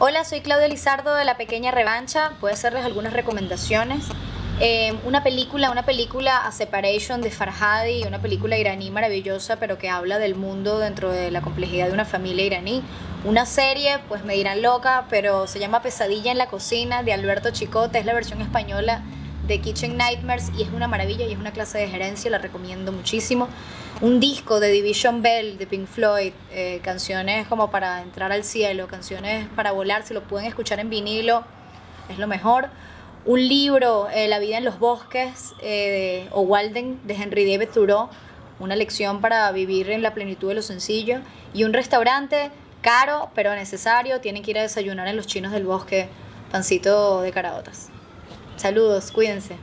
Hola, soy Claudia Lizardo de La Pequeña Revancha. Puedo hacerles algunas recomendaciones. Eh, una película, una película A Separation de Farhadi, una película iraní maravillosa, pero que habla del mundo dentro de la complejidad de una familia iraní. Una serie, pues me dirán loca, pero se llama Pesadilla en la cocina de Alberto Chicote, es la versión española de Kitchen Nightmares y es una maravilla y es una clase de gerencia, la recomiendo muchísimo. Un disco de Division Bell de Pink Floyd, eh, canciones como para entrar al cielo, canciones para volar, si lo pueden escuchar en vinilo, es lo mejor. Un libro, eh, La vida en los bosques, eh, o Walden, de Henry David Thoreau, una lección para vivir en la plenitud de lo sencillo. Y un restaurante caro, pero necesario, tienen que ir a desayunar en los chinos del bosque, pancito de caraotas. Saludos, cuídense.